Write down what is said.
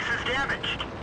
box is damaged.